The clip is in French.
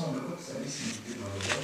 De votre service militaire dans le